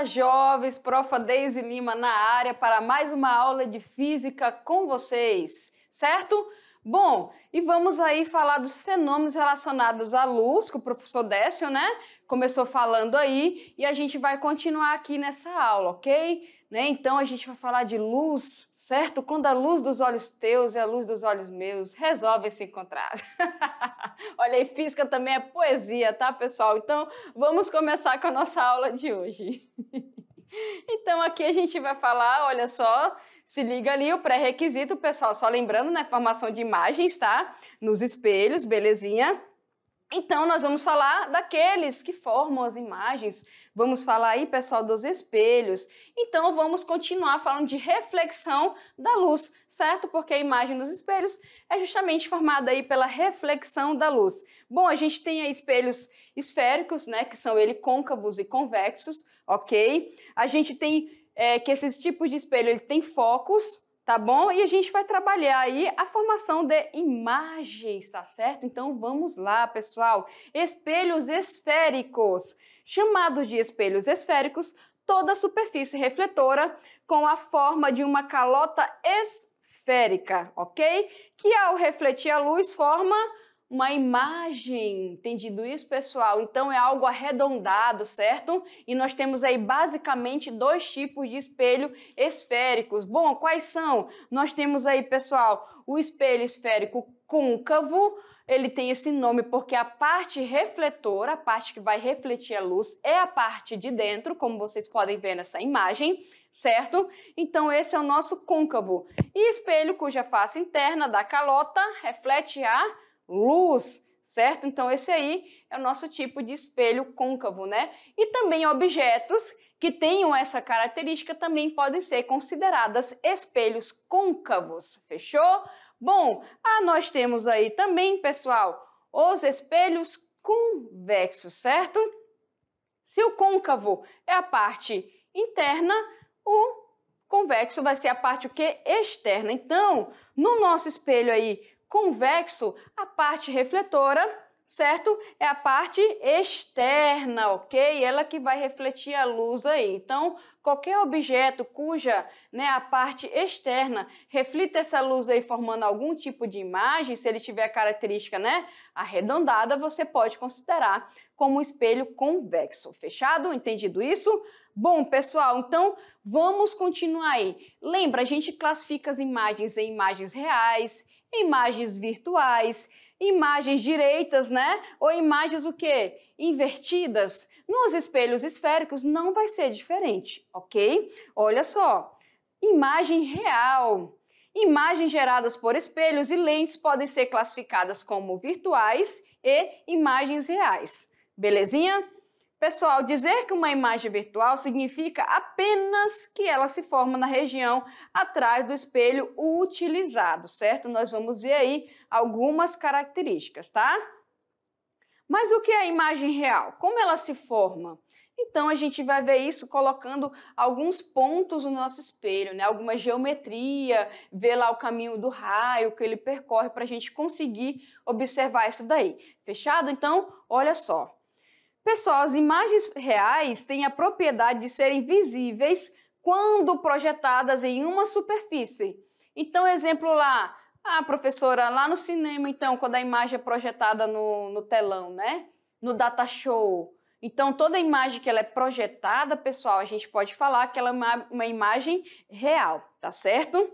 Olá, jovens! Profa Deise Lima na área para mais uma aula de física com vocês, certo? Bom, e vamos aí falar dos fenômenos relacionados à luz, que o professor Décio, né, começou falando aí, e a gente vai continuar aqui nessa aula, ok? Né? Então a gente vai falar de luz certo? Quando a luz dos olhos teus e a luz dos olhos meus resolvem se encontrar. Olha aí, física também é poesia, tá, pessoal? Então, vamos começar com a nossa aula de hoje. então, aqui a gente vai falar, olha só, se liga ali o pré-requisito, pessoal, só lembrando, né, formação de imagens, tá? Nos espelhos, belezinha? Então, nós vamos falar daqueles que formam as imagens. Vamos falar aí, pessoal, dos espelhos. Então, vamos continuar falando de reflexão da luz, certo? Porque a imagem dos espelhos é justamente formada aí pela reflexão da luz. Bom, a gente tem aí espelhos esféricos, né? Que são ele côncavos e convexos, ok? A gente tem é, que esses tipos de espelho ele tem focos, tá bom? E a gente vai trabalhar aí a formação de imagens, tá certo? Então vamos lá, pessoal. Espelhos esféricos. Chamados de espelhos esféricos, toda superfície refletora com a forma de uma calota esférica, ok? Que ao refletir a luz forma uma imagem. Entendido isso, pessoal? Então é algo arredondado, certo? E nós temos aí basicamente dois tipos de espelho esféricos. Bom, quais são? Nós temos aí, pessoal, o espelho esférico côncavo. Ele tem esse nome porque a parte refletora, a parte que vai refletir a luz, é a parte de dentro, como vocês podem ver nessa imagem certo? Então esse é o nosso côncavo. E espelho cuja face interna da calota reflete a luz, certo? Então esse aí é o nosso tipo de espelho côncavo, né? E também objetos que tenham essa característica também podem ser consideradas espelhos côncavos, fechou? Bom, ah, nós temos aí também, pessoal, os espelhos convexos, certo? Se o côncavo é a parte interna, o convexo vai ser a parte o que externa. Então, no nosso espelho aí Convexo, a parte refletora, certo? É a parte externa, ok? Ela que vai refletir a luz aí. Então, qualquer objeto cuja né, a parte externa reflita essa luz aí formando algum tipo de imagem, se ele tiver a característica né, arredondada, você pode considerar como espelho convexo. Fechado? Entendido isso? Bom, pessoal, então vamos continuar aí. Lembra, a gente classifica as imagens em imagens reais, imagens virtuais, imagens direitas, né? Ou imagens o quê? Invertidas. Nos espelhos esféricos não vai ser diferente, ok? Olha só, imagem real. Imagens geradas por espelhos e lentes podem ser classificadas como virtuais e imagens reais. Belezinha? Pessoal, dizer que uma imagem virtual significa apenas que ela se forma na região atrás do espelho utilizado, certo? Nós vamos ver aí algumas características, tá? Mas o que é a imagem real? Como ela se forma? Então a gente vai ver isso colocando alguns pontos no nosso espelho, né? Alguma geometria, ver lá o caminho do raio que ele percorre para a gente conseguir observar isso daí. Fechado? Então, olha só. Pessoal, as imagens reais têm a propriedade de serem visíveis quando projetadas em uma superfície. Então, exemplo lá, ah, professora, lá no cinema, então, quando a imagem é projetada no, no telão, né? No data show. Então, toda imagem que ela é projetada, pessoal, a gente pode falar que ela é uma, uma imagem real, tá certo?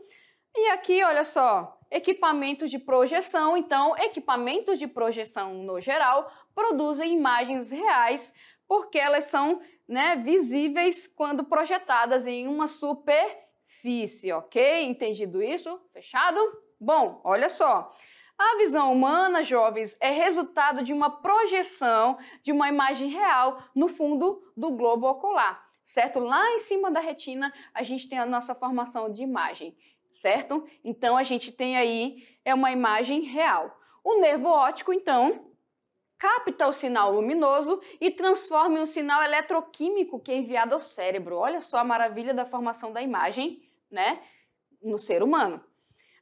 E aqui, olha só, equipamentos de projeção. Então, equipamentos de projeção no geral produzem imagens reais porque elas são né, visíveis quando projetadas em uma superfície, ok? Entendido isso? Fechado? Bom, olha só. A visão humana, jovens, é resultado de uma projeção de uma imagem real no fundo do globo ocular, certo? Lá em cima da retina, a gente tem a nossa formação de imagem, certo? Então, a gente tem aí é uma imagem real. O nervo óptico, então, capta o sinal luminoso e transforma em um sinal eletroquímico que é enviado ao cérebro. Olha só a maravilha da formação da imagem, né, no ser humano.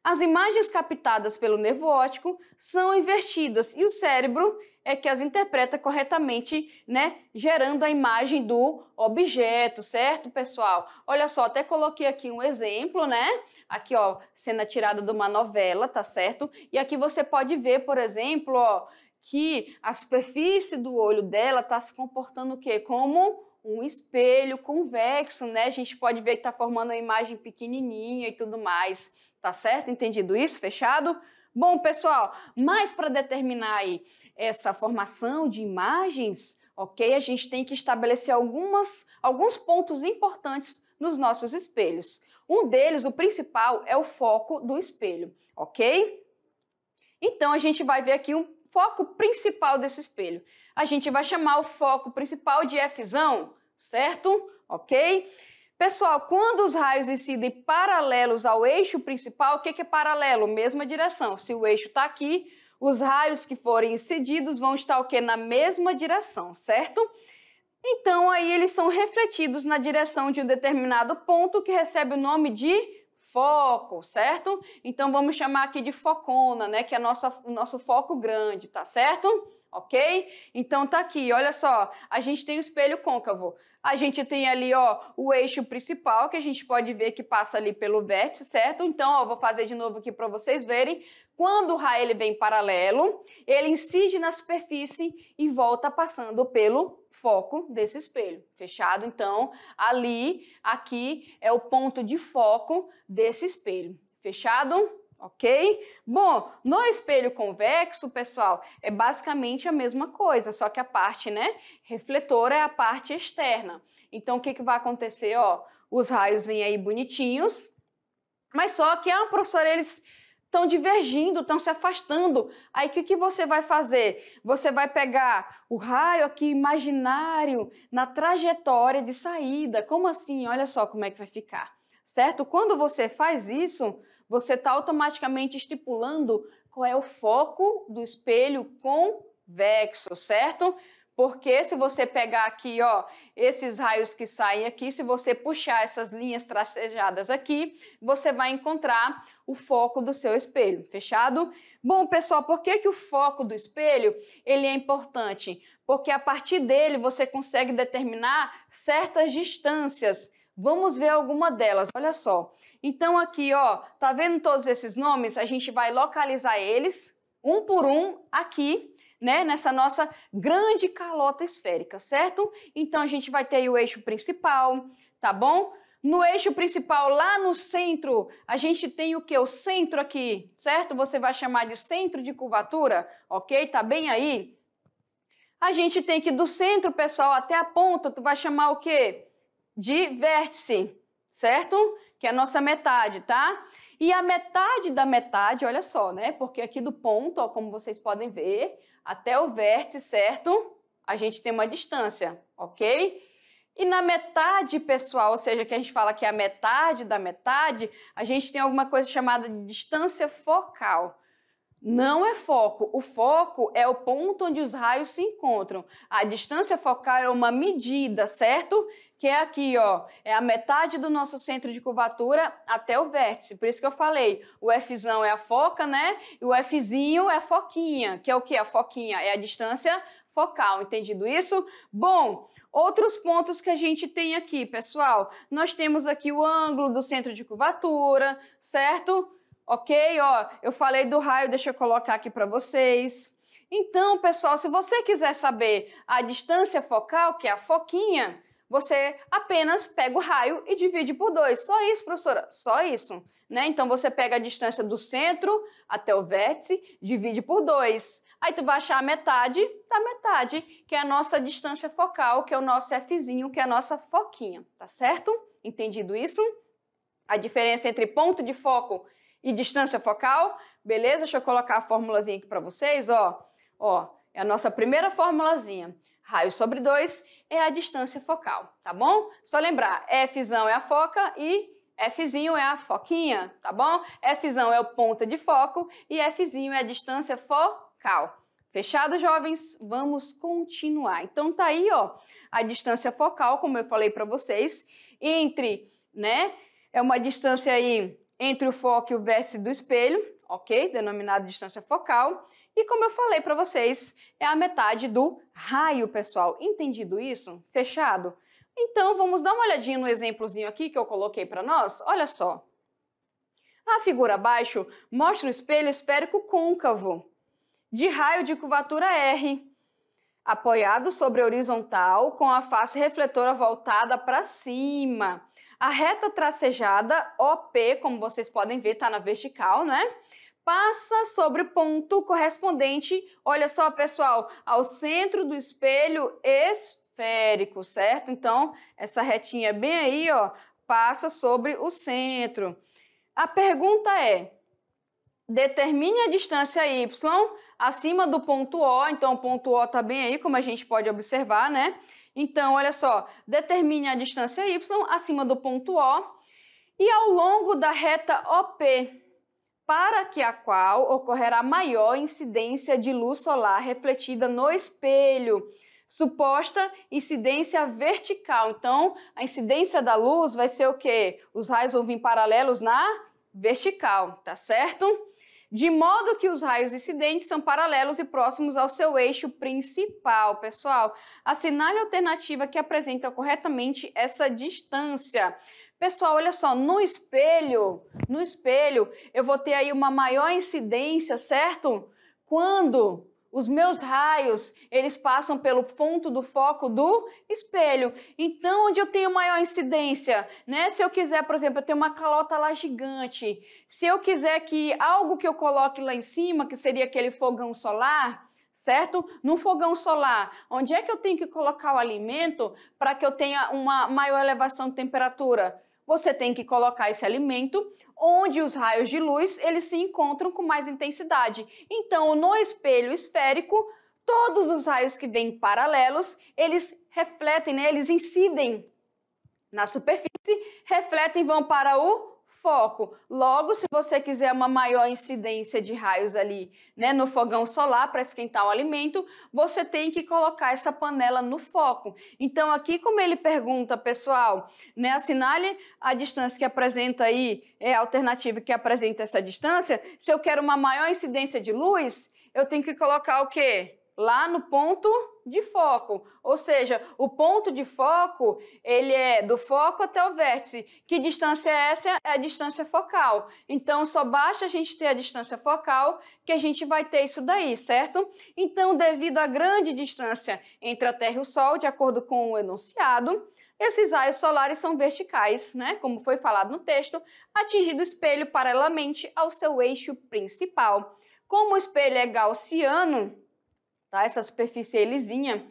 as imagens captadas pelo nervo óptico são invertidas e o cérebro é que as interpreta corretamente, né, gerando a imagem do objeto, certo, pessoal? Olha só, até coloquei aqui um exemplo, né? Aqui, ó, cena tirada de uma novela, tá certo? E aqui você pode ver, por exemplo, ó, que a superfície do olho dela está se comportando o quê? Como um espelho convexo, né? A gente pode ver que está formando uma imagem pequenininha e tudo mais, tá certo? Entendido isso? Fechado? Bom, pessoal, mas para determinar aí essa formação de imagens, ok? A gente tem que estabelecer algumas, alguns pontos importantes nos nossos espelhos. Um deles, o principal, é o foco do espelho, ok? Então a gente vai ver aqui um foco principal desse espelho. A gente vai chamar o foco principal de Fzão, certo? Ok? Pessoal, quando os raios incidem paralelos ao eixo principal, o que é paralelo? Mesma direção. Se o eixo está aqui, os raios que forem incididos vão estar o quê? Na mesma direção, certo? Então, aí eles são refletidos na direção de um determinado ponto que recebe o nome de foco, certo? Então vamos chamar aqui de focona, né? Que é nossa, o nosso foco grande, tá certo? Ok? Então tá aqui, olha só, a gente tem o espelho côncavo. A gente tem ali, ó, o eixo principal, que a gente pode ver que passa ali pelo vértice, certo? Então, ó, vou fazer de novo aqui para vocês verem. Quando o raio ele vem paralelo, ele incide na superfície e volta passando pelo foco desse espelho, fechado? Então, ali, aqui é o ponto de foco desse espelho, fechado? Ok? Bom, no espelho convexo, pessoal, é basicamente a mesma coisa, só que a parte, né, refletora é a parte externa. Então, o que, que vai acontecer? Ó, os raios vêm aí bonitinhos, mas só que, ah, professor, eles estão divergindo, estão se afastando. Aí o que, que você vai fazer? Você vai pegar o raio aqui imaginário na trajetória de saída. Como assim? Olha só como é que vai ficar. Certo? Quando você faz isso, você está automaticamente estipulando qual é o foco do espelho convexo, certo? Porque se você pegar aqui, ó, esses raios que saem aqui, se você puxar essas linhas tracejadas aqui, você vai encontrar o foco do seu espelho, fechado? Bom, pessoal, por que, que o foco do espelho ele é importante? Porque a partir dele você consegue determinar certas distâncias. Vamos ver alguma delas, olha só. Então aqui, ó, tá vendo todos esses nomes? A gente vai localizar eles um por um aqui né, nessa nossa grande calota esférica, certo? Então a gente vai ter o eixo principal, tá bom? No eixo principal, lá no centro, a gente tem o que? O centro aqui, certo? Você vai chamar de centro de curvatura, ok? Tá bem aí? A gente tem que do centro, pessoal, até a ponta, tu vai chamar o que? De vértice, certo? Que é a nossa metade, tá? E a metade da metade, olha só, né? Porque aqui do ponto, ó, como vocês podem ver, até o vértice, certo? A gente tem uma distância, ok? E na metade, pessoal, ou seja, que a gente fala que é a metade da metade, a gente tem alguma coisa chamada de distância focal. Não é foco. O foco é o ponto onde os raios se encontram. A distância focal é uma medida, certo? Que é aqui, ó, é a metade do nosso centro de curvatura até o vértice. Por isso que eu falei, o Fzão é a foca, né? E o Fzinho é a foquinha, que é o que? A foquinha é a distância focal. Entendido isso? Bom, Outros pontos que a gente tem aqui, pessoal, nós temos aqui o ângulo do centro de curvatura, certo? Ok? Ó, eu falei do raio, deixa eu colocar aqui para vocês. Então, pessoal, se você quiser saber a distância focal, que é a foquinha, você apenas pega o raio e divide por dois. Só isso, professora? Só isso. Né? Então, você pega a distância do centro até o vértice, divide por dois. Aí tu vai achar a metade da metade, que é a nossa distância focal, que é o nosso Fzinho, que é a nossa foquinha, tá certo? Entendido isso? A diferença entre ponto de foco e distância focal. Beleza? Deixa eu colocar a formulazinha aqui para vocês, ó. Ó, é a nossa primeira formulazinha. Raio sobre 2 é a distância focal, tá bom? Só lembrar, Fzão é a foca e Fzinho é a foquinha, tá bom? Fzão é o ponto de foco e Fzinho é a distância focal. Fechado, jovens? Vamos continuar. Então tá aí, ó, a distância focal, como eu falei para vocês, entre, né, é uma distância aí entre o foco e o vértice do espelho, ok? Denominado distância focal. E como eu falei para vocês, é a metade do raio, pessoal. Entendido isso? Fechado? Então, vamos dar uma olhadinha no exemplozinho aqui que eu coloquei para nós. Olha só. A figura abaixo mostra o espelho esférico côncavo de raio de curvatura R, apoiado sobre a horizontal com a face refletora voltada para cima. A reta tracejada OP, como vocês podem ver, está na vertical, né? Passa sobre o ponto correspondente, olha só, pessoal, ao centro do espelho esférico, certo? Então, essa retinha bem aí, ó, passa sobre o centro. A pergunta é: determine a distância y acima do ponto O, então o ponto O está bem aí, como a gente pode observar, né? Então, olha só, determine a distância y acima do ponto O e ao longo da reta OP, para que a qual ocorrerá maior incidência de luz solar refletida no espelho. Suposta incidência vertical. Então, a incidência da luz vai ser o quê? Os raios vão vir paralelos na vertical, tá certo? De modo que os raios incidentes são paralelos e próximos ao seu eixo principal, pessoal. Assinale a alternativa que apresenta corretamente essa distância. Pessoal, olha só, no espelho, no espelho, eu vou ter aí uma maior incidência, certo? Quando os meus raios, eles passam pelo ponto do foco do espelho. Então, onde eu tenho maior incidência, né? Se eu quiser, por exemplo, eu tenho uma calota lá gigante. Se eu quiser que algo que eu coloque lá em cima, que seria aquele fogão solar, certo? Num fogão solar, onde é que eu tenho que colocar o alimento para que eu tenha uma maior elevação de temperatura? Você tem que colocar esse alimento onde os raios de luz eles se encontram com mais intensidade. Então, no espelho esférico, todos os raios que vêm paralelos, eles refletem, né? eles incidem na superfície, refletem e vão para o foco. Logo, se você quiser uma maior incidência de raios ali, né, no fogão solar para esquentar o alimento, você tem que colocar essa panela no foco. Então, aqui como ele pergunta, pessoal, né, assinale a distância que apresenta aí, é a alternativa que apresenta essa distância. Se eu quero uma maior incidência de luz, eu tenho que colocar o quê? Lá no ponto de foco, ou seja, o ponto de foco ele é do foco até o vértice. Que distância é essa? É a distância focal. Então só basta a gente ter a distância focal que a gente vai ter isso daí, certo? Então, devido à grande distância entre a Terra e o Sol, de acordo com o enunciado, esses raios solares são verticais, né? Como foi falado no texto, atingindo o espelho paralelamente ao seu eixo principal. Como o espelho é gaussiano, tá? essa superfície é lisinha,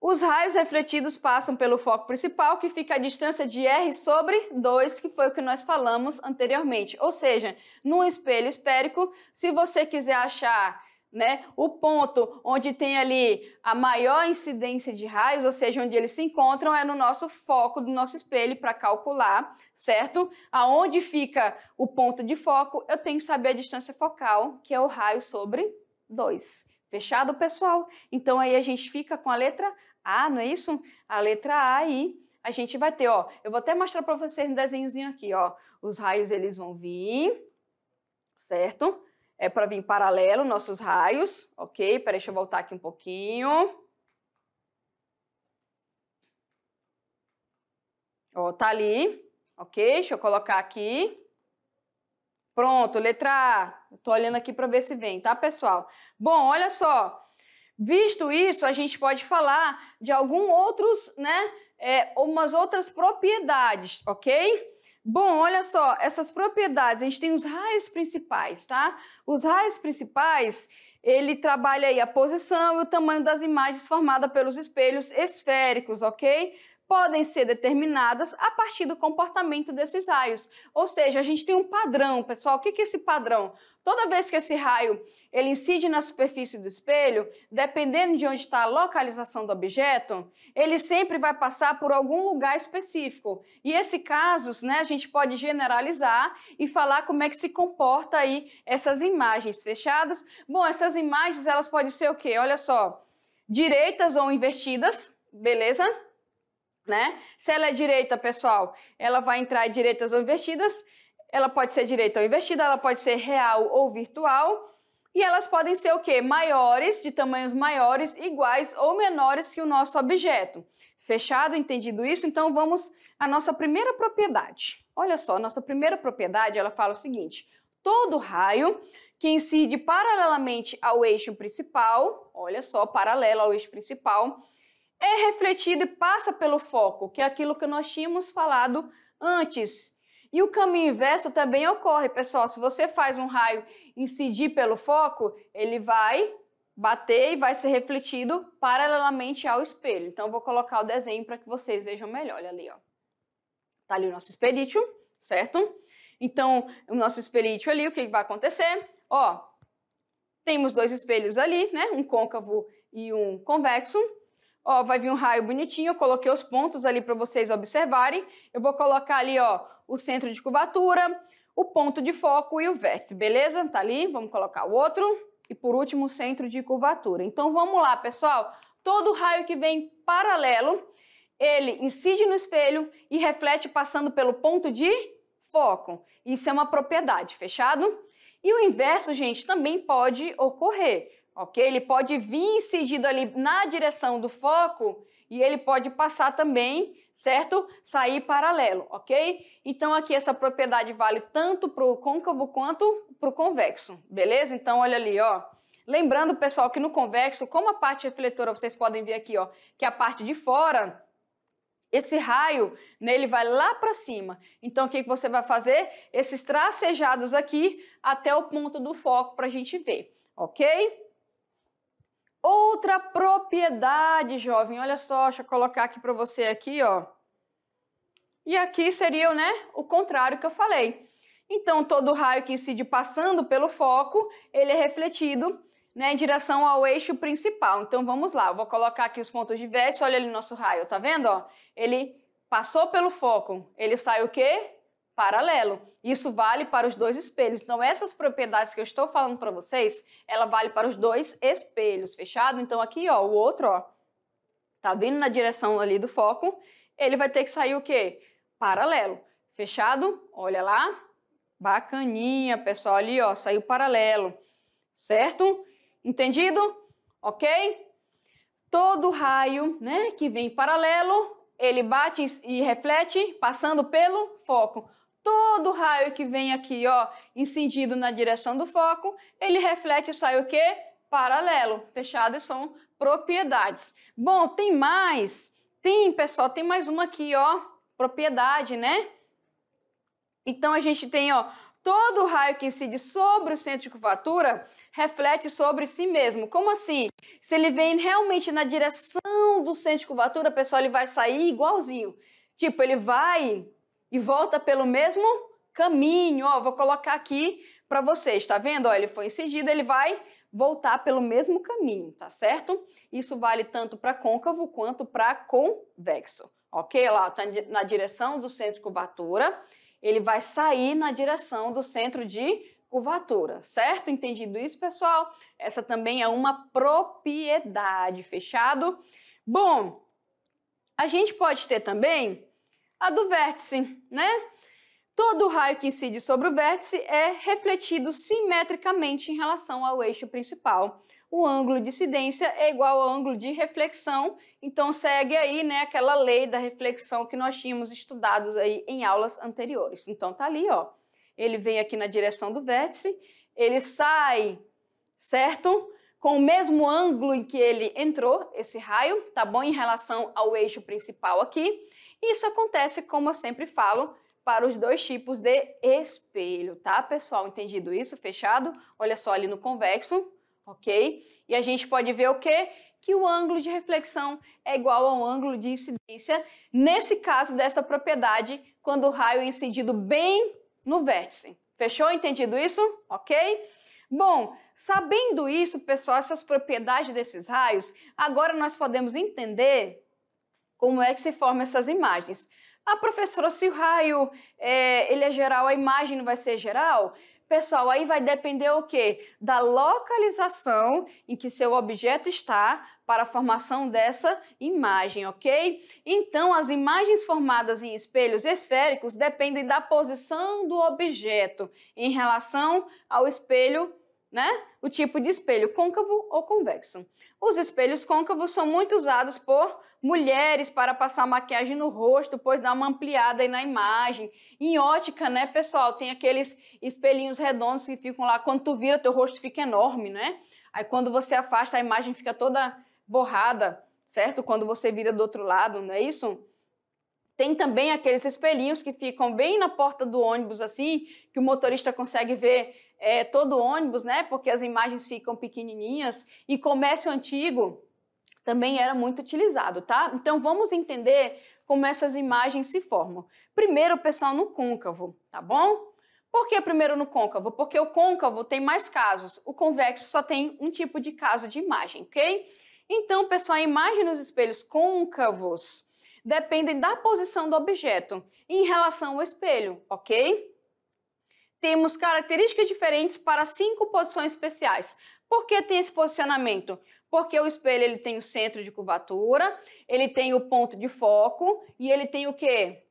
os raios refletidos passam pelo foco principal, que fica a distância de R sobre 2, que foi o que nós falamos anteriormente. Ou seja, num espelho esférico, se você quiser achar né, o ponto onde tem ali a maior incidência de raios, ou seja, onde eles se encontram, é no nosso foco do nosso espelho para calcular, certo? Aonde fica o ponto de foco, eu tenho que saber a distância focal, que é o raio sobre 2. Fechado, pessoal? Então aí a gente fica com a letra A, não é isso? A letra A aí a gente vai ter, ó, eu vou até mostrar para vocês um desenhozinho aqui, ó. Os raios eles vão vir, certo? É para vir paralelo nossos raios, ok? Peraí, deixa eu voltar aqui um pouquinho. Ó, tá ali, ok? Deixa eu colocar aqui. Pronto, letra A. Estou olhando aqui para ver se vem, tá, pessoal? Bom, olha só. Visto isso, a gente pode falar de alguns outros, né? É, umas outras propriedades, ok? Bom, olha só, essas propriedades, a gente tem os raios principais, tá? Os raios principais, ele trabalha aí a posição e o tamanho das imagens formadas pelos espelhos esféricos, ok? Podem ser determinadas a partir do comportamento desses raios. Ou seja, a gente tem um padrão, pessoal. O que é esse padrão? Toda vez que esse raio ele incide na superfície do espelho, dependendo de onde está a localização do objeto, ele sempre vai passar por algum lugar específico. E esse casos, né, a gente pode generalizar e falar como é que se comporta aí essas imagens fechadas. Bom, essas imagens elas podem ser o quê? Olha só, direitas ou invertidas, beleza? Né? Se ela é direita, pessoal, ela vai entrar em direitas ou invertidas. ela pode ser direita ou invertida, ela pode ser real ou virtual. E elas podem ser o quê? Maiores, de tamanhos maiores, iguais ou menores que o nosso objeto. Fechado? Entendido isso? Então vamos à nossa primeira propriedade. Olha só, nossa primeira propriedade, ela fala o seguinte: todo raio que incide paralelamente ao eixo principal, olha só, paralelo ao eixo principal, é refletido e passa pelo foco, que é aquilo que nós tínhamos falado antes. E o caminho inverso também ocorre, pessoal. Se você faz um raio incidir pelo foco, ele vai bater e vai ser refletido paralelamente ao espelho. Então, vou colocar o desenho para que vocês vejam melhor. Olha ali, ó. Tá ali o nosso espelítio, certo? Então, o nosso espelítio ali, o que vai acontecer? Ó, temos dois espelhos ali, né? Um côncavo e um convexo. Ó, vai vir um raio bonitinho, eu coloquei os pontos ali para vocês observarem. Eu vou colocar ali, ó, o centro de curvatura, o ponto de foco e o vértice, beleza? Tá ali, vamos colocar o outro. E por último, o centro de curvatura. Então vamos lá, pessoal. Todo raio que vem paralelo, ele incide no espelho e reflete passando pelo ponto de foco. Isso é uma propriedade, fechado? E o inverso, gente, também pode ocorrer, ok? Ele pode vir incidido ali na direção do foco e ele pode passar também certo? Sair paralelo, ok? Então aqui essa propriedade vale tanto para o côncavo quanto para o convexo, beleza? Então olha ali, ó. Lembrando, pessoal, que no convexo, como a parte refletora, vocês podem ver aqui, ó, que a parte de fora, esse raio, nele vai lá para cima. Então, o que, que você vai fazer? Esses tracejados aqui até o ponto do foco para a gente ver, ok? Outra propriedade, jovem, olha só, deixa eu colocar aqui para você aqui, ó. E aqui seria, né, o contrário que eu falei. Então, todo raio que incide passando pelo foco, ele é refletido né, em direção ao eixo principal. Então, vamos lá, eu vou colocar aqui os pontos vértice, olha ali nosso raio, tá vendo, ó? Ele passou pelo foco, ele sai o quê? Paralelo. Isso vale para os dois espelhos. Então, essas propriedades que eu estou falando para vocês, ela vale para os dois espelhos, fechado? Então, aqui, ó, o outro, ó, tá vindo na direção ali do foco, ele vai ter que sair o quê? Paralelo. Fechado? Olha lá. Bacaninha, pessoal, ali, ó, saiu paralelo. Certo? Entendido? Ok? Todo raio, né, que vem paralelo, ele bate e reflete passando pelo foco todo raio que vem aqui, ó, incidido na direção do foco, ele reflete e sai o quê? Paralelo. Fechado são propriedades. Bom, tem mais. Tem, pessoal, tem mais uma aqui, ó, propriedade, né? Então a gente tem, ó, todo raio que incide sobre o centro de curvatura reflete sobre si mesmo. Como assim? Se ele vem realmente na direção do centro de curvatura, pessoal, ele vai sair igualzinho. Tipo, ele vai e volta pelo mesmo caminho. Ó, vou colocar aqui para vocês, tá vendo? Ó, ele foi incidido, ele vai voltar pelo mesmo caminho, tá certo? Isso vale tanto para côncavo quanto para convexo, ok? Lá tá na direção do centro de curvatura, ele vai sair na direção do centro de curvatura, certo? Entendido isso, pessoal? Essa também é uma propriedade, fechado? Bom, a gente pode ter também a do vértice, né? Todo raio que incide sobre o vértice é refletido simetricamente em relação ao eixo principal. O ângulo de incidência é igual ao ângulo de reflexão, então segue aí, né, aquela lei da reflexão que nós tínhamos estudado aí em aulas anteriores. Então tá ali, ó. Ele vem aqui na direção do vértice, ele sai, certo? Com o mesmo ângulo em que ele entrou, esse raio, tá bom? Em relação ao eixo principal aqui. Isso acontece, como eu sempre falo, para os dois tipos de espelho, tá, pessoal? Entendido isso? Fechado? Olha só ali no convexo, ok? E a gente pode ver o quê? Que o ângulo de reflexão é igual ao ângulo de incidência, nesse caso dessa propriedade, quando o raio é incidido bem no vértice. Fechou? Entendido isso? Ok? Bom, sabendo isso, pessoal, essas propriedades desses raios, agora nós podemos entender como é que se formam essas imagens. Ah, professora, se o raio é, ele é geral, a imagem não vai ser geral? Pessoal, aí vai depender o quê? Da localização em que seu objeto está para a formação dessa imagem, ok? Então, as imagens formadas em espelhos esféricos dependem da posição do objeto em relação ao espelho, né? O tipo de espelho, côncavo ou convexo. Os espelhos côncavos são muito usados por mulheres para passar maquiagem no rosto, pois dá uma ampliada aí na imagem. Em ótica, né, pessoal, tem aqueles espelhinhos redondos que ficam lá, quando tu vira, teu rosto fica enorme, né? Aí quando você afasta, a imagem fica toda borrada, certo? Quando você vira do outro lado, não é isso? Tem também aqueles espelhinhos que ficam bem na porta do ônibus, assim, que o motorista consegue ver é, todo o ônibus, né? Porque as imagens ficam pequenininhas. E comércio antigo também era muito utilizado, tá? Então vamos entender como essas imagens se formam. Primeiro, pessoal, no côncavo, tá bom? Por que primeiro no côncavo? Porque o côncavo tem mais casos, o convexo só tem um tipo de caso de imagem, ok? Então, pessoal, a imagem nos espelhos côncavos dependem da posição do objeto em relação ao espelho, ok? Temos características diferentes para cinco posições especiais. Por que tem esse posicionamento? Porque o espelho ele tem o centro de curvatura, ele tem o ponto de foco e ele tem o quê?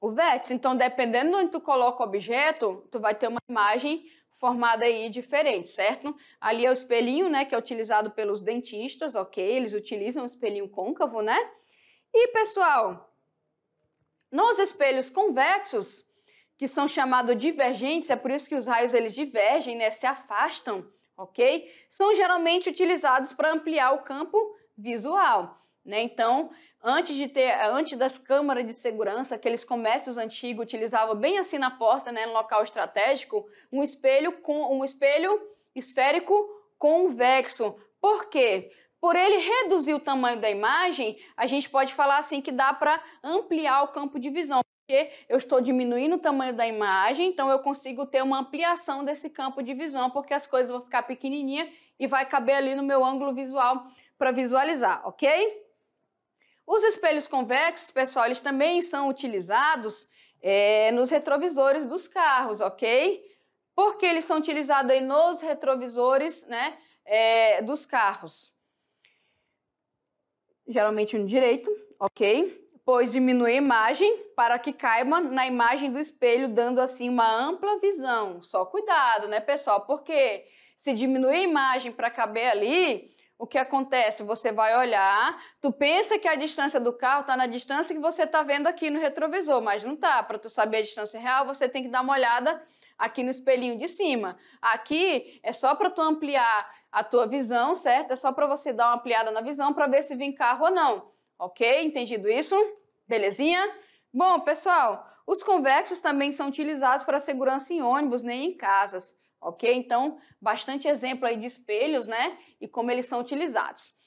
O vértice. Então, dependendo de onde tu coloca o objeto, tu vai ter uma imagem formada aí diferente, certo? Ali é o espelhinho, né, que é utilizado pelos dentistas, ok? Eles utilizam o espelhinho côncavo, né? E, pessoal, nos espelhos convexos, que são chamados divergentes, é por isso que os raios eles divergem, né, se afastam, ok? São geralmente utilizados para ampliar o campo visual, né? Então, antes de ter, antes das câmaras de segurança, aqueles comércios antigos utilizavam bem assim na porta, né, no local estratégico, um espelho com um espelho esférico convexo. Por quê? Por ele reduzir o tamanho da imagem, a gente pode falar assim que dá para ampliar o campo de visão porque eu estou diminuindo o tamanho da imagem, então eu consigo ter uma ampliação desse campo de visão, porque as coisas vão ficar pequenininha e vai caber ali no meu ângulo visual para visualizar, ok? Os espelhos convexos, pessoal, eles também são utilizados é, nos retrovisores dos carros, ok? Porque eles são utilizados aí nos retrovisores né, é, dos carros. Geralmente no direito, ok? Pois diminui a imagem para que caiba na imagem do espelho, dando assim uma ampla visão. Só cuidado, né, pessoal? Porque se diminuir a imagem para caber ali, o que acontece? Você vai olhar, tu pensa que a distância do carro está na distância que você está vendo aqui no retrovisor, mas não tá. Para tu saber a distância real, você tem que dar uma olhada aqui no espelhinho de cima. Aqui é só para tu ampliar a tua visão, certo? É só para você dar uma ampliada na visão para ver se vem carro ou não. Ok? Entendido isso? Belezinha? Bom, pessoal, os convexos também são utilizados para segurança em ônibus, nem em casas, ok? Então, bastante exemplo aí de espelhos, né? E como eles são utilizados.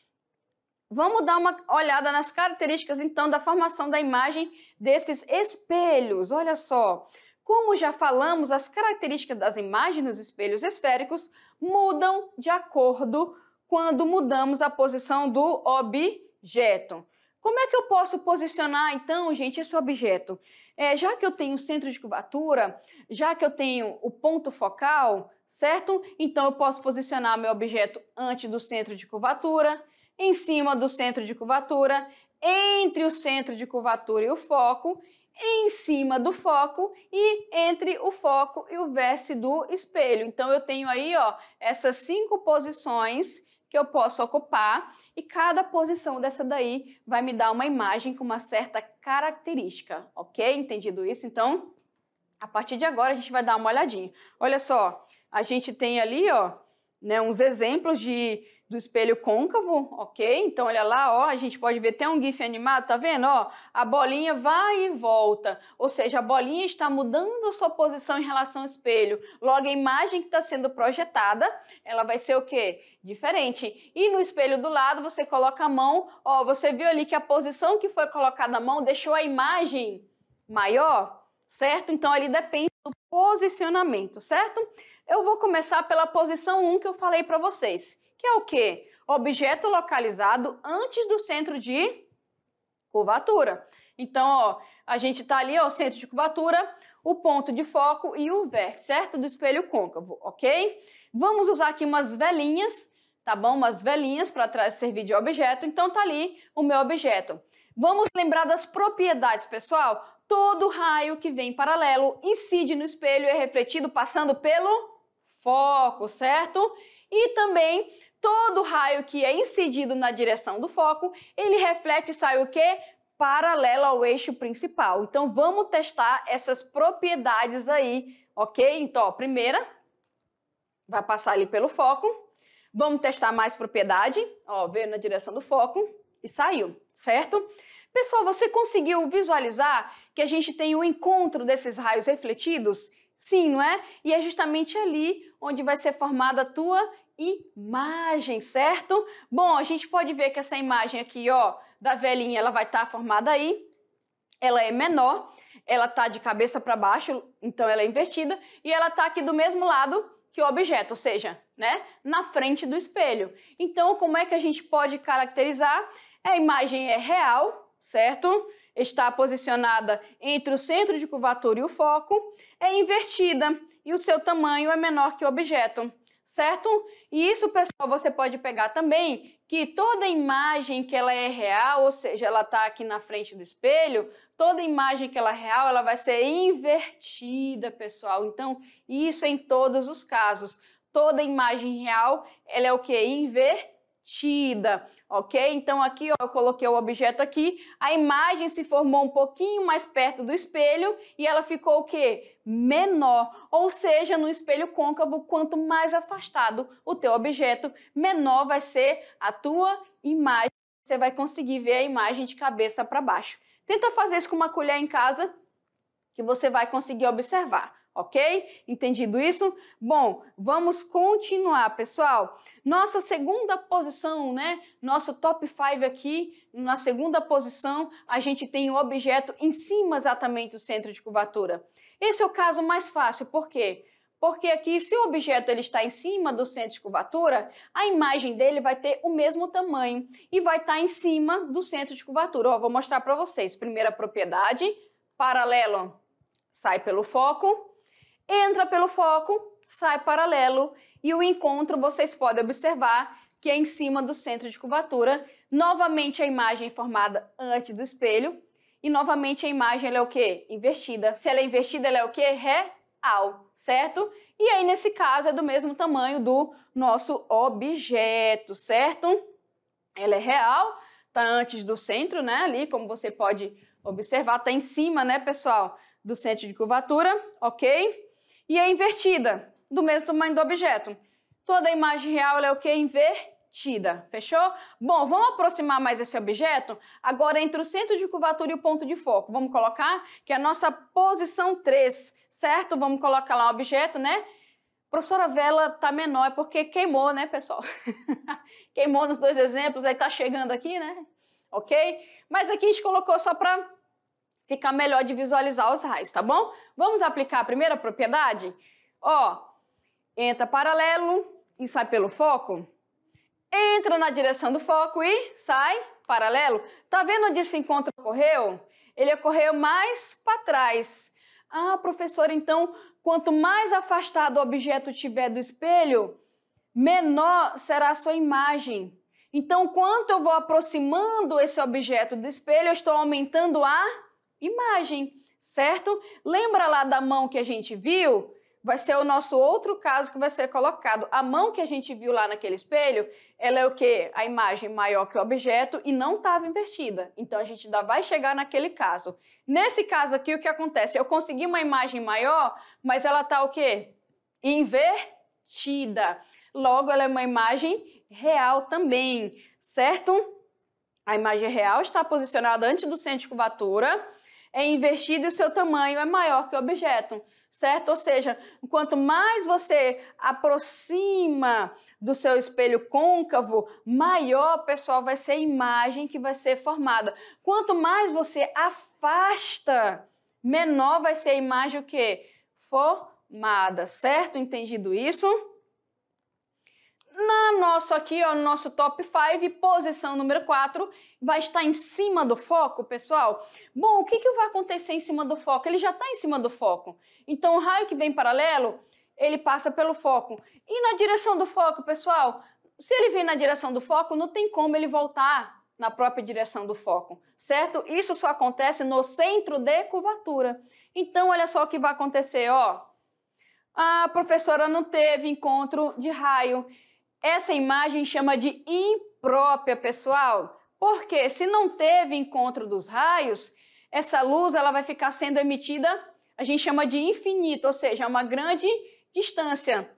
Vamos dar uma olhada nas características, então, da formação da imagem desses espelhos. Olha só, como já falamos, as características das imagens nos espelhos esféricos mudam de acordo quando mudamos a posição do objeto. Como é que eu posso posicionar, então, gente, esse objeto? É, já que eu tenho o centro de curvatura, já que eu tenho o ponto focal, certo? Então, eu posso posicionar meu objeto antes do centro de curvatura, em cima do centro de curvatura, entre o centro de curvatura e o foco, em cima do foco e entre o foco e o vértice do espelho. Então, eu tenho aí, ó, essas cinco posições que eu posso ocupar e cada posição dessa daí vai me dar uma imagem com uma certa característica, ok? Entendido isso? Então, a partir de agora a gente vai dar uma olhadinha. Olha só, a gente tem ali, ó, né, uns exemplos de do espelho côncavo, ok? Então, olha lá, ó, a gente pode ver, tem um GIF animado, tá vendo? Ó, a bolinha vai e volta, ou seja, a bolinha está mudando a sua posição em relação ao espelho. Logo, a imagem que está sendo projetada, ela vai ser o quê? Diferente. E no espelho do lado, você coloca a mão, ó, você viu ali que a posição que foi colocada a mão deixou a imagem maior, certo? Então, ali depende do posicionamento, certo? Eu vou começar pela posição 1 que eu falei para vocês que é o quê? Objeto localizado antes do centro de curvatura. Então, ó, a gente está ali, ó, o centro de curvatura, o ponto de foco e o vértice, certo? Do espelho côncavo, ok? Vamos usar aqui umas velinhas, tá bom? Umas velinhas para servir de objeto. Então tá ali o meu objeto. Vamos lembrar das propriedades, pessoal? Todo raio que vem paralelo incide no espelho e é refletido passando pelo foco, certo? E também todo raio que é incidido na direção do foco, ele reflete e sai o quê? Paralelo ao eixo principal. Então vamos testar essas propriedades aí, ok? Então, ó, primeira, vai passar ali pelo foco. Vamos testar mais propriedade, ó, veio na direção do foco e saiu, certo? Pessoal, você conseguiu visualizar que a gente tem o um encontro desses raios refletidos? Sim, não é? E é justamente ali onde vai ser formada a tua imagem, certo? Bom, a gente pode ver que essa imagem aqui, ó, da velhinha, ela vai estar tá formada aí. Ela é menor, ela tá de cabeça para baixo, então ela é invertida, e ela tá aqui do mesmo lado que o objeto, ou seja, né, na frente do espelho. Então, como é que a gente pode caracterizar? A imagem é real, certo? Está posicionada entre o centro de curvatura e o foco, é invertida e o seu tamanho é menor que o objeto, certo? E isso, pessoal, você pode pegar também que toda imagem que ela é real, ou seja, ela está aqui na frente do espelho, toda imagem que ela é real, ela vai ser invertida, pessoal. Então, isso em todos os casos. Toda imagem real, ela é o que? Invertida ok? Então aqui ó, eu coloquei o objeto aqui, a imagem se formou um pouquinho mais perto do espelho e ela ficou o quê? Menor, ou seja, no espelho côncavo, quanto mais afastado o teu objeto, menor vai ser a tua imagem. Você vai conseguir ver a imagem de cabeça para baixo. Tenta fazer isso com uma colher em casa que você vai conseguir observar ok? Entendido isso? Bom, vamos continuar, pessoal. Nossa segunda posição, né? Nosso top 5 aqui, na segunda posição, a gente tem o objeto em cima exatamente do centro de curvatura. Esse é o caso mais fácil, por quê? Porque aqui, se o objeto ele está em cima do centro de curvatura, a imagem dele vai ter o mesmo tamanho e vai estar em cima do centro de curvatura. Ó, vou mostrar para vocês. Primeira propriedade, paralelo sai pelo foco, entra pelo foco, sai paralelo e o encontro vocês podem observar que é em cima do centro de curvatura. Novamente a imagem é formada antes do espelho e novamente a imagem é o que? Invertida. Se ela é invertida, ela é o que? Real, certo? E aí nesse caso é do mesmo tamanho do nosso objeto, certo? Ela é real, tá antes do centro, né? Ali, como você pode observar, tá em cima, né, pessoal, do centro de curvatura, ok? E é invertida, do mesmo tamanho do objeto. Toda imagem real é o que? Invertida, fechou? Bom, vamos aproximar mais esse objeto agora entre o centro de curvatura e o ponto de foco. Vamos colocar que é a nossa posição 3, certo? Vamos colocar lá o objeto, né? Professora, vela tá menor, é porque queimou, né, pessoal? queimou nos dois exemplos, aí tá chegando aqui, né? Ok? Mas aqui a gente colocou só para ficar melhor de visualizar os raios, tá bom? Vamos aplicar a primeira propriedade? Ó, entra paralelo e sai pelo foco. Entra na direção do foco e sai paralelo. Tá vendo onde esse encontro ocorreu? Ele ocorreu mais para trás. Ah, professor, então, quanto mais afastado o objeto estiver do espelho, menor será a sua imagem. Então, quanto eu vou aproximando esse objeto do espelho, eu estou aumentando a imagem, certo? Lembra lá da mão que a gente viu? Vai ser o nosso outro caso que vai ser colocado. A mão que a gente viu lá naquele espelho, ela é o que? A imagem maior que o objeto e não estava invertida. Então a gente ainda vai chegar naquele caso. Nesse caso aqui, o que acontece? Eu consegui uma imagem maior, mas ela está o quê? Invertida. Logo, ela é uma imagem real também, certo? A imagem real está posicionada antes do centro de curvatura é invertido e o seu tamanho é maior que o objeto, certo? Ou seja, quanto mais você aproxima do seu espelho côncavo, maior, pessoal, vai ser a imagem que vai ser formada. Quanto mais você afasta, menor vai ser a imagem o quê? Formada, certo? Entendido isso? Na nosso aqui, ó, no nosso top 5, posição número 4, vai estar em cima do foco, pessoal. Bom, o que, que vai acontecer em cima do foco? Ele já está em cima do foco. Então, o raio que vem paralelo, ele passa pelo foco. E na direção do foco, pessoal, se ele vem na direção do foco, não tem como ele voltar na própria direção do foco, certo? Isso só acontece no centro de curvatura. Então, olha só o que vai acontecer, ó. A professora não teve encontro de raio. Essa imagem chama de imprópria, pessoal. Porque se não teve encontro dos raios, essa luz ela vai ficar sendo emitida, a gente chama de infinito, ou seja, uma grande distância.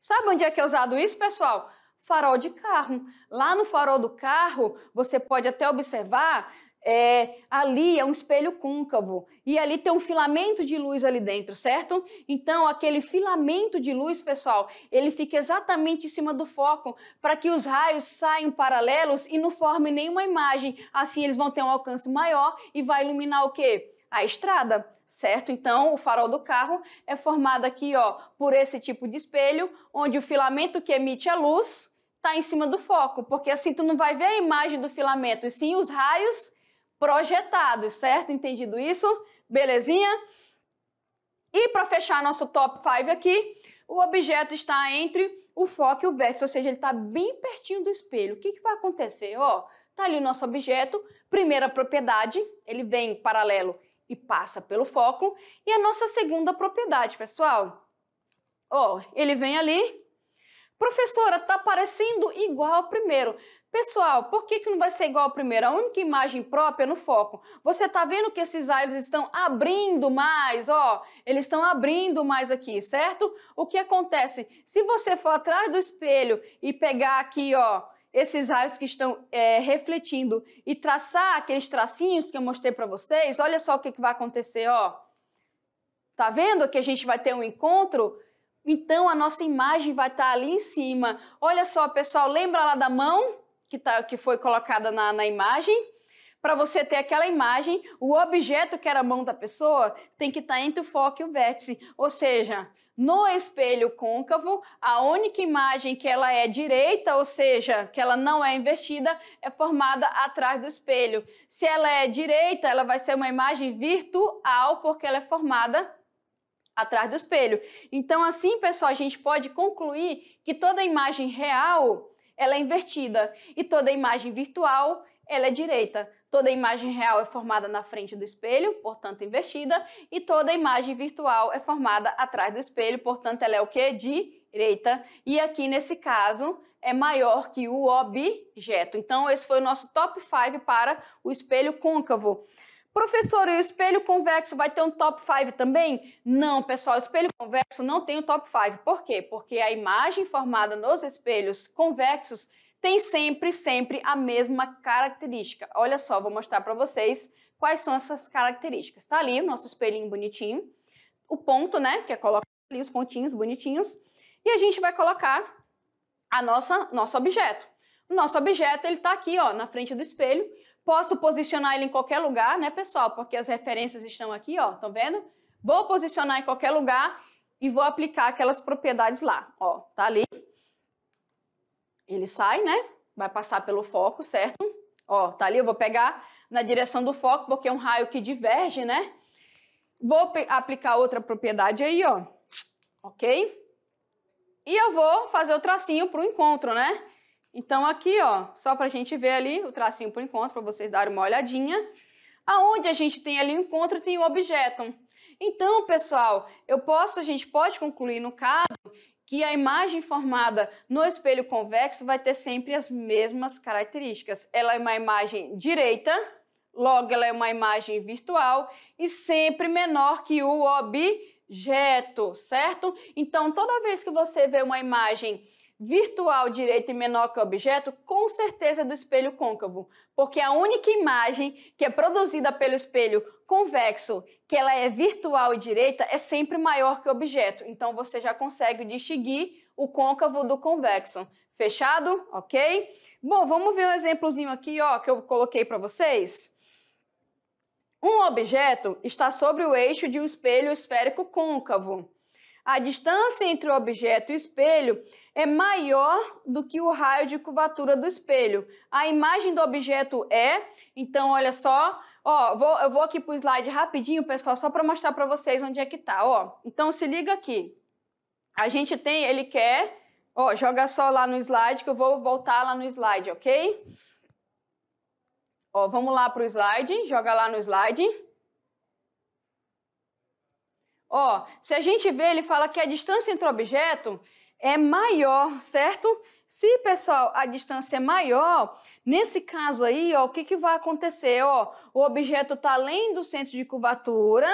Sabe onde é que é usado isso, pessoal? Farol de carro. Lá no farol do carro, você pode até observar é, ali é um espelho côncavo e ali tem um filamento de luz ali dentro, certo? Então, aquele filamento de luz, pessoal, ele fica exatamente em cima do foco para que os raios saiam paralelos e não formem nenhuma imagem. Assim, eles vão ter um alcance maior e vai iluminar o quê? A estrada, certo? Então, o farol do carro é formado aqui, ó, por esse tipo de espelho, onde o filamento que emite a luz está em cima do foco, porque assim tu não vai ver a imagem do filamento, e sim os raios projetados, certo? Entendido isso? Belezinha? E para fechar nosso top 5 aqui, o objeto está entre o foco e o vértice, ou seja, ele está bem pertinho do espelho. O que, que vai acontecer? Ó, tá ali o nosso objeto, primeira propriedade, ele vem paralelo e passa pelo foco. E a nossa segunda propriedade, pessoal, ó, ele vem ali. Professora, tá parecendo igual ao primeiro. Pessoal, por que, que não vai ser igual ao primeiro? A única imagem própria é no foco. Você está vendo que esses raios estão abrindo mais, ó, eles estão abrindo mais aqui, certo? O que acontece? Se você for atrás do espelho e pegar aqui, ó, esses raios que estão é, refletindo e traçar aqueles tracinhos que eu mostrei para vocês, olha só o que, que vai acontecer, ó. Tá vendo que a gente vai ter um encontro? Então a nossa imagem vai estar tá ali em cima. Olha só, pessoal, lembra lá da mão? Que, tá, que foi colocada na, na imagem. Para você ter aquela imagem, o objeto que era a mão da pessoa tem que estar tá entre o foco e o vértice. Ou seja, no espelho côncavo, a única imagem que ela é direita, ou seja, que ela não é invertida, é formada atrás do espelho. Se ela é direita, ela vai ser uma imagem virtual, porque ela é formada atrás do espelho. Então, assim, pessoal, a gente pode concluir que toda imagem real ela é invertida e toda imagem virtual ela é direita. Toda imagem real é formada na frente do espelho, portanto invertida, e toda imagem virtual é formada atrás do espelho, portanto ela é o que? Direita. E aqui nesse caso é maior que o objeto. Então esse foi o nosso top 5 para o espelho côncavo. Professor, e o espelho convexo vai ter um top 5 também? Não, pessoal, o espelho convexo não tem o um top 5. Por quê? Porque a imagem formada nos espelhos convexos tem sempre, sempre a mesma característica. Olha só, vou mostrar para vocês quais são essas características. Está ali o nosso espelhinho bonitinho, o ponto, né, que é colocar ali os pontinhos bonitinhos, e a gente vai colocar a nossa nosso objeto. O nosso objeto ele está aqui, ó, na frente do espelho. Posso posicionar ele em qualquer lugar, né, pessoal? Porque as referências estão aqui, ó, estão vendo? Vou posicionar em qualquer lugar e vou aplicar aquelas propriedades lá, ó, tá ali. Ele sai, né? Vai passar pelo foco, certo? Ó, tá ali, eu vou pegar na direção do foco, porque é um raio que diverge, né? Vou aplicar outra propriedade aí, ó, ok? E eu vou fazer o tracinho para o encontro, né? Então aqui, ó, só para a gente ver ali o tracinho por encontro, para vocês darem uma olhadinha. Aonde a gente tem ali o encontro, tem o objeto. Então, pessoal, eu posso, a gente pode concluir no caso que a imagem formada no espelho convexo vai ter sempre as mesmas características. Ela é uma imagem direita, logo ela é uma imagem virtual e sempre menor que o objeto, certo? Então, toda vez que você vê uma imagem virtual direita e menor que o objeto, com certeza é do espelho côncavo, porque a única imagem que é produzida pelo espelho convexo, que ela é virtual e direita, é sempre maior que o objeto. Então você já consegue distinguir o côncavo do convexo. Fechado? Ok? Bom, vamos ver um exemplozinho aqui, ó, que eu coloquei para vocês. Um objeto está sobre o eixo de um espelho esférico côncavo. A distância entre o objeto e o espelho é maior do que o raio de curvatura do espelho. A imagem do objeto é, então olha só, ó, vou, eu vou aqui para o slide rapidinho, pessoal, só para mostrar para vocês onde é que tá, ó. Então se liga aqui. A gente tem, ele quer, ó, joga só lá no slide que eu vou voltar lá no slide, ok? Ó, vamos lá para o slide, joga lá no slide. Ó, se a gente vê, ele fala que a distância entre o objeto é maior, certo? Se, pessoal, a distância é maior, nesse caso aí, ó, o que, que vai acontecer? Ó, o objeto está além do centro de curvatura,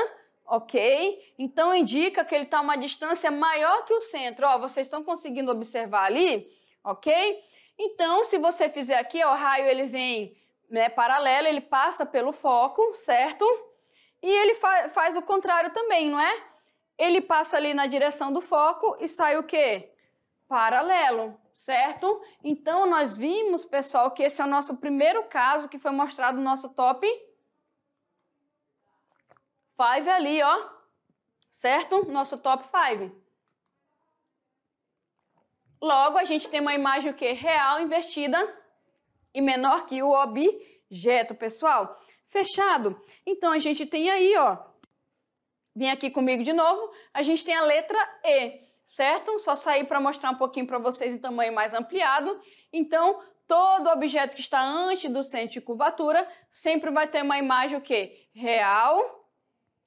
ok? Então indica que ele está a uma distância maior que o centro. Ó, vocês estão conseguindo observar ali, ok? Então, se você fizer aqui, ó, o raio ele vem né, paralelo, ele passa pelo foco, certo? E ele fa faz o contrário também, não é? Ele passa ali na direção do foco e sai o quê? Paralelo, certo? Então, nós vimos, pessoal, que esse é o nosso primeiro caso que foi mostrado no nosso top 5 ali, ó. Certo? Nosso top 5. Logo, a gente tem uma imagem o quê? Real invertida e menor que o objeto, pessoal. Fechado? Então, a gente tem aí, ó, vem aqui comigo de novo, a gente tem a letra E, certo? Só sair para mostrar um pouquinho para vocês em tamanho mais ampliado. Então, todo objeto que está antes do centro de curvatura sempre vai ter uma imagem o quê? Real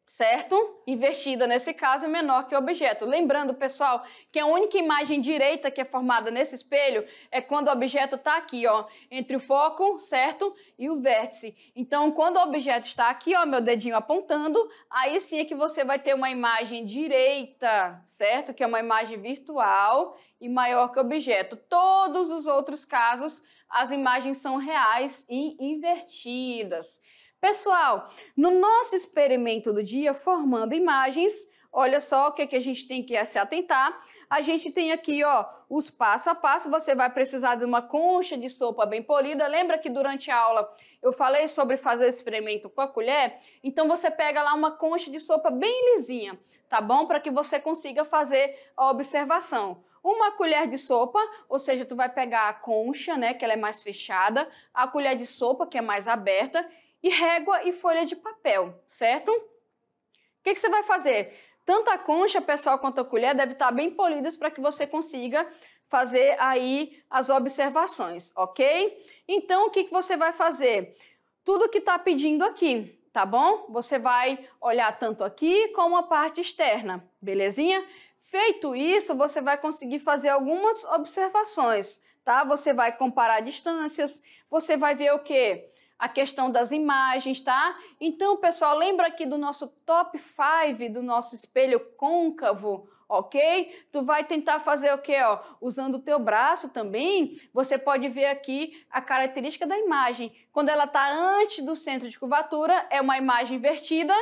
certo? Invertida nesse caso é menor que o objeto. Lembrando, pessoal, que a única imagem direita que é formada nesse espelho é quando o objeto está aqui, ó, entre o foco, certo? E o vértice. Então, quando o objeto está aqui, ó, meu dedinho apontando, aí sim é que você vai ter uma imagem direita, certo? Que é uma imagem virtual e maior que o objeto. Todos os outros casos, as imagens são reais e invertidas. Pessoal, no nosso experimento do dia, formando imagens, olha só o que, é que a gente tem que se atentar. A gente tem aqui, ó, os passo a passo. Você vai precisar de uma concha de sopa bem polida. Lembra que durante a aula eu falei sobre fazer o experimento com a colher? Então você pega lá uma concha de sopa bem lisinha, tá bom? Para que você consiga fazer a observação. Uma colher de sopa, ou seja, tu vai pegar a concha, né, que ela é mais fechada, a colher de sopa, que é mais aberta, e régua e folha de papel, certo? O que, que você vai fazer? Tanto a concha, pessoal, quanto a colher devem estar bem polidas para que você consiga fazer aí as observações, ok? Então, o que, que você vai fazer? Tudo que está pedindo aqui, tá bom? Você vai olhar tanto aqui como a parte externa, belezinha? Feito isso, você vai conseguir fazer algumas observações, tá? Você vai comparar distâncias, você vai ver o quê? A questão das imagens, tá? Então, pessoal, lembra aqui do nosso top 5 do nosso espelho côncavo, ok? Tu vai tentar fazer o quê, ó? Usando o teu braço também, você pode ver aqui a característica da imagem. Quando ela está antes do centro de curvatura, é uma imagem invertida,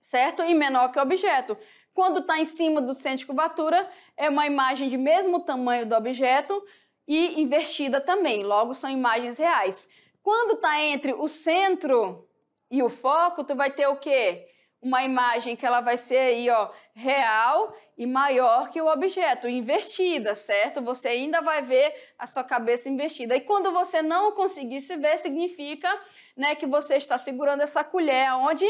certo? E menor que o objeto. Quando está em cima do centro de curvatura, é uma imagem de mesmo tamanho do objeto e invertida também. Logo, são imagens reais. Quando está entre o centro e o foco, tu vai ter o quê? Uma imagem que ela vai ser aí, ó, real e maior que o objeto, invertida, certo? Você ainda vai ver a sua cabeça invertida. E quando você não conseguir se ver, significa, né, que você está segurando essa colher onde,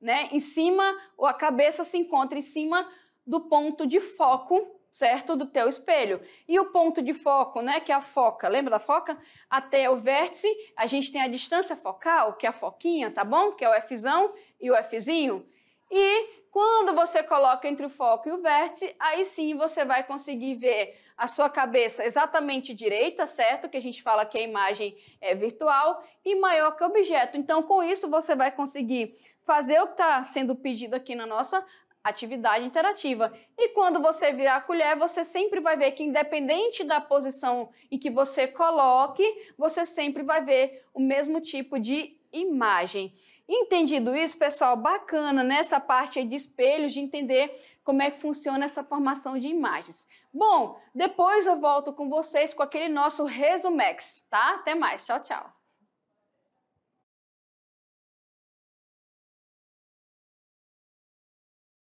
né, em cima, ou a cabeça se encontra em cima do ponto de foco certo? Do teu espelho. E o ponto de foco, né, que é a foca, lembra da foca? Até o vértice, a gente tem a distância focal, que é a foquinha, tá bom? Que é o Fzão e o Fzinho. E quando você coloca entre o foco e o vértice, aí sim você vai conseguir ver a sua cabeça exatamente direita, certo? Que a gente fala que a imagem é virtual e maior que o objeto. Então, com isso, você vai conseguir fazer o que está sendo pedido aqui na nossa atividade interativa. E quando você virar a colher, você sempre vai ver que independente da posição em que você coloque, você sempre vai ver o mesmo tipo de imagem. Entendido isso, pessoal, bacana nessa parte aí de espelhos, de entender como é que funciona essa formação de imagens. Bom, depois eu volto com vocês com aquele nosso resumex, tá? Até mais, tchau, tchau.